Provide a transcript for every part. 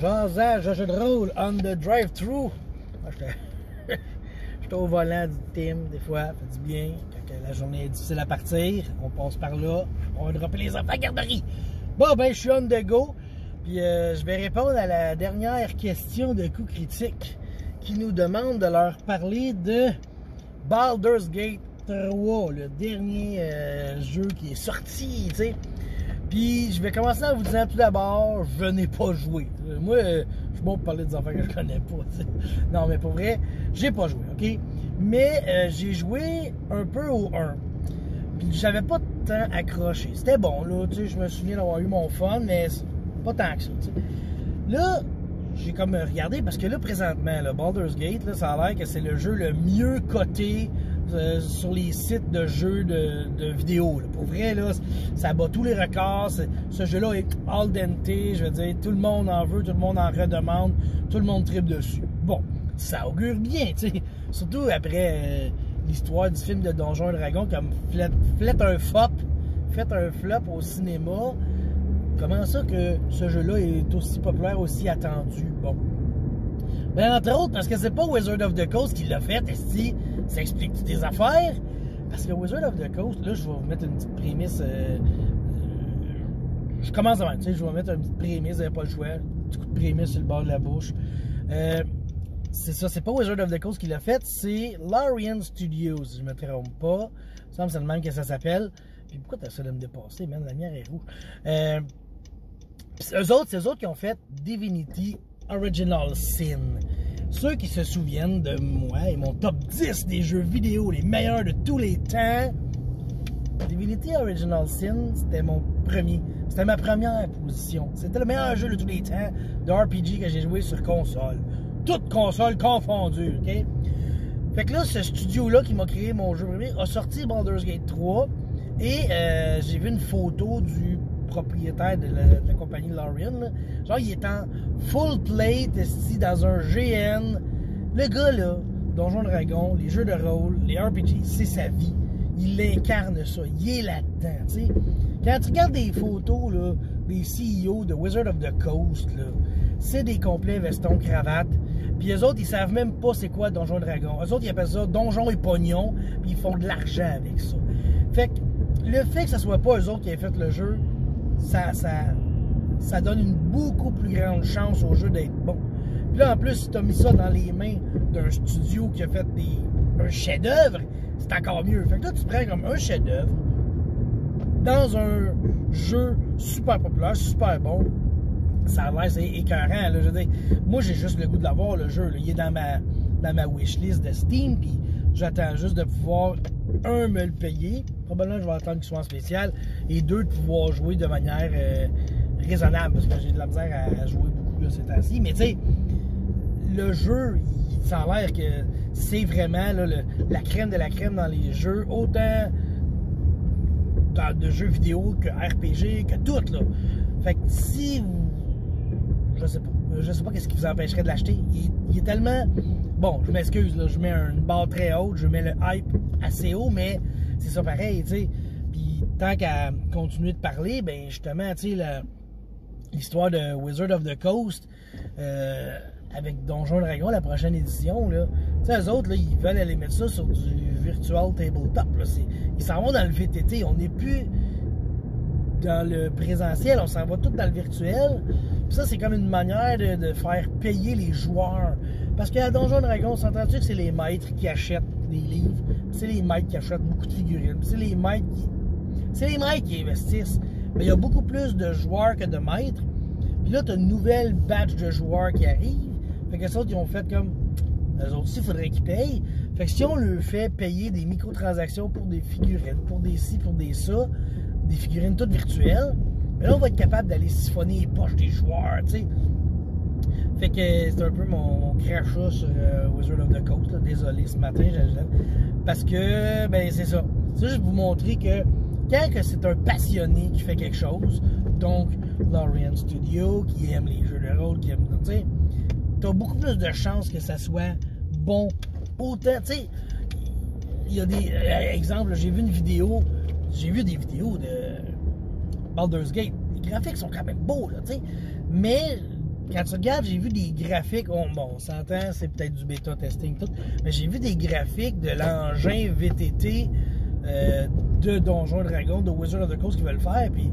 Jean-Zach, jeu de rôle, on the drive-thru. J'étais- au volant du team, des fois, ça fait du bien. Quand la journée est difficile à partir, on passe par là, on va dropper les enfants à garderie. Bon, ben, je suis on the go. Puis euh, je vais répondre à la dernière question de coup critique qui nous demande de leur parler de Baldur's Gate 3, le dernier euh, jeu qui est sorti, tu sais. Puis je vais commencer en vous disant tout d'abord, je n'ai pas joué. Moi, euh, je suis bon pour parler des enfants que je connais pas. Non, mais pour vrai, j'ai pas joué, ok? Mais euh, j'ai joué un peu au 1. Puis j'avais pas tant accroché. C'était bon, là, tu sais, je me souviens d'avoir eu mon fun, mais pas tant que ça. Là, j'ai comme regardé, parce que là, présentement, le Baldur's Gate, là, ça a l'air que c'est le jeu le mieux coté euh, sur les sites de jeux de, de vidéo. Pour vrai, ça bat tous les records. Ce jeu-là est al dente, je veux dire, tout le monde en veut, tout le monde en redemande, tout le monde tripe dessus. Bon, ça augure bien, tu sais. Surtout après euh, l'histoire du film de Donjons et Dragons, comme fait, fait un flop, fait un flop au cinéma. Comment ça que ce jeu-là est aussi populaire, aussi attendu? Bon. Ben, entre autres, parce que c'est pas Wizard of the Coast qui l'a fait, esti. Ça explique toutes des affaires? Parce que Wizard of the Coast, là, je vais vous mettre une petite prémisse. euh, euh, je commence avant, tu sais, je vais vous mettre une petite prémisse, vous n'avez pas le choix. Un petit coup de prémisse sur le bord de la bouche. Euh, c'est ça, c'est pas Wizard of the Coast qui l'a fait, c'est Larian Studios, si je me trompe pas. Il me semble même que ça s'appelle. Puis pourquoi t'as ça de me dépasser, man? La lumière est rouge. Euh, eux autres, c'est eux autres qui ont fait Divinity Original Sin. Ceux qui se souviennent de moi et mon top 10 des jeux vidéo les meilleurs de tous les temps, Divinity Original Sin, c'était mon premier. C'était ma première position. C'était le meilleur jeu de tous les temps de RPG que j'ai joué sur console. Toutes consoles confondues, ok? Fait que là, ce studio-là qui m'a créé mon jeu premier a sorti Baldur's Gate 3 et euh, j'ai vu une photo du propriétaire de la, compagnie Larian. là. Genre, il est en full plate, esti, dans un GN. Le gars, là, Donjon Dragon, les jeux de rôle, les RPG, c'est sa vie. Il incarne ça. Il est là-dedans. Quand tu regardes des photos, là, des CEO de Wizard of the Coast, là, c'est des complets vestons, cravates. Puis eux autres, ils savent même pas c'est quoi Donjon Dragon. Eux autres, ils appellent ça Donjon et Pognon, puis ils font de l'argent avec ça. Fait que le fait que ce soit pas eux autres qui aient fait le jeu, ça, ça, ça donne une beaucoup plus grande chance au jeu d'être bon. Puis là, en plus, si tu as mis ça dans les mains d'un studio qui a fait des, un chef-d'œuvre, c'est encore mieux. Fait que là, tu prends comme un chef-d'œuvre dans un jeu super populaire, super bon. Ça a l'air c'est écœurant. Moi, j'ai juste le goût de l'avoir, le jeu. Il est dans ma, dans ma wishlist de Steam, puis j'attends juste de pouvoir, un, me le payer. Probablement, je vais attendre qu'il soit en spécial. Et deux, de pouvoir jouer de manière euh, raisonnable, parce que j'ai de la misère à jouer beaucoup là, ces temps-ci. Mais tu sais, le jeu, il, ça a l'air que c'est vraiment la crème de la crème dans les jeux. Autant de jeux vidéo que RPG, que tout, là. Fait que si vous. Je sais pas. Je sais pas qu'est-ce qui vous empêcherait de l'acheter. Il, il est tellement. Bon, je m'excuse. Je mets une barre très haute, je mets le hype assez haut, mais c'est ça pareil, tu sais. Tant qu'à continuer de parler, ben justement, tu sais, l'histoire de Wizard of the Coast euh, avec Donjon Dragon, la prochaine édition, là. Tu sais, eux autres, là, ils veulent aller mettre ça sur du virtual tabletop. Ils s'en vont dans le VTT. On n'est plus dans le présentiel, on s'en va tout dans le virtuel. Puis ça, c'est comme une manière de, faire payer les joueurs. Parce qu'à Donjon Dragon, on s'entend-tu que c'est les maîtres qui achètent des livres, c'est les maîtres qui achètent beaucoup de figurines, c'est les maîtres qui. C'est les maîtres qui investissent. Mais il y a beaucoup plus de joueurs que de maîtres. Puis là, tu as une nouvelle batch de joueurs qui arrive. Fait que autres, ils ont fait comme. Eux autres aussi, il faudrait qu'ils payent. Fait que si on leur fait payer des microtransactions pour des figurines, pour des ci, pour des ça, des figurines toutes virtuelles, ben là, on va être capable d'aller siphonner les poches des joueurs, tu sais. Fait que c'est un peu mon, mon crachat sur euh, Wizard of the Coast. Désolé ce matin, je- parce que ben c'est ça. C'est juste pour vous montrer que quand c'est un passionné qui fait quelque chose, donc Lorian Studio, qui aime les jeux de rôle, qui aime, tu sais, t'as beaucoup plus de chances que ça soit bon. Autant, tu sais, il y a des euh, exemples. J'ai vu une vidéo, j'ai vu des vidéos de Baldur's Gate. Les graphiques sont quand même beaux, là, tu sais. Mais quand tu regardes, j'ai vu des graphiques, bon, on s'entend, c'est peut-être du bêta testing, tout, mais j'ai vu des graphiques de l'engin VTT euh, de Donjon Dragon, de Wizard of the Coast qui veulent faire, puis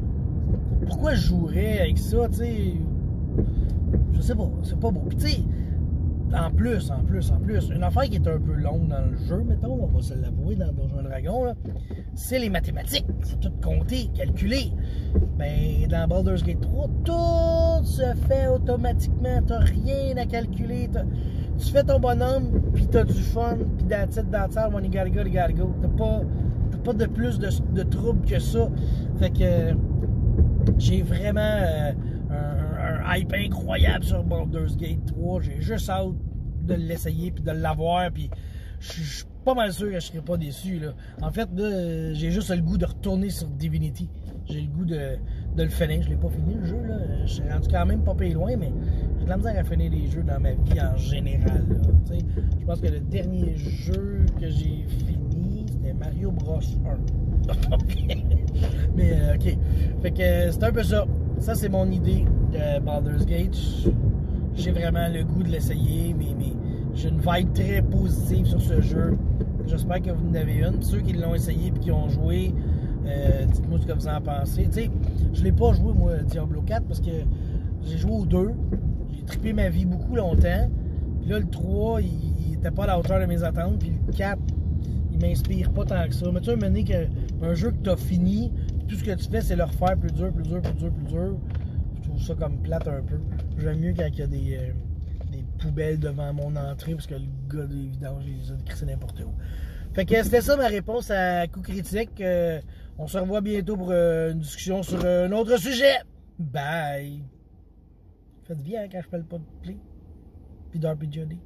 pourquoi je jouerais avec ça, tu sais, je sais pas, c'est pas beau. Puis tu sais, en plus, en plus, en plus, une affaire qui est un peu longue dans le jeu, mettons, on va se l'avouer dans Donjon Dragon, c'est les mathématiques. C'est tout compté, calculé. Ben, dans Baldur's Gate 3, tout se fait automatiquement. T'as rien à calculer. Tu fais ton bonhomme, puis t'as du fun, puis dans la tête, dans la when you gotta go, gotta go. T'as pas, pas de plus de, troubles que ça. Fait que j'ai vraiment euh, un, hype incroyable sur Baldur's Gate 3. J'ai juste hâte de l'essayer puis de l'avoir. Puis je suis pas mal sûr que je serai pas déçu. En fait, j'ai juste le goût de retourner sur Divinity. J'ai le goût de, le finir. Je l'ai pas fini le jeu. Je suis rendu quand même pas payé loin, mais j'ai de la misère à finir les jeux dans ma vie en général. Je pense que le dernier jeu que j'ai fini, c'était Mario Bros 1. mais euh, ok. Fait que c'est un peu ça. Ça, c'est mon idée de Baldur's Gate. J'ai vraiment le goût de l'essayer, mais, mais j'ai une vibe très positive sur ce jeu. J'espère que vous en avez une. Ceux qui l'ont essayé et qui ont joué, euh, dites-moi ce que vous en pensez. Tu sais, je l'ai pas joué, moi, Diablo 4, parce que j'ai joué au 2. J'ai trippé ma vie beaucoup longtemps. Puis là, le 3, il, était pas à la hauteur de mes attentes. Puis le 4, il m'inspire pas tant que ça. Mais tu sais, mener qu'un jeu que tu as fini, tout ce que tu fais, c'est le refaire plus dur, plus dur, plus dur, plus dur. Je trouve ça comme plate un peu. J'aime mieux quand il y a des, euh, poubelles devant mon entrée parce que le gars vidanges, il les a crissé n'importe où. Fait que c'était ça ma réponse à coup critique. Euh, on se revoit bientôt pour euh, une discussion sur un autre sujet. Bye! Faites bien quand je fais le pas de play. Puis d'RPGD.